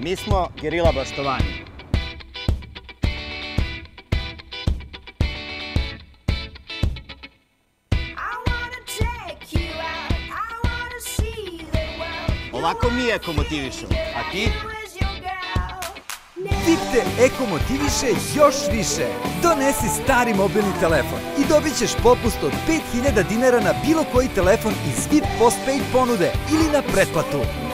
Mi smo Gerila Baštovani. Ovako mi eko motivišemo, a ti? Ti te eko motiviše još više. Donesi stari mobilni telefon i dobit ćeš popust od 5000 dinara na bilo koji telefon iz VIP postpaid ponude ili na pretplatu.